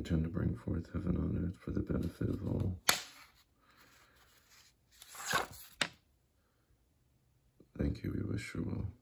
Tend intend to bring forth heaven on earth for the benefit of all. Thank you, we wish you well.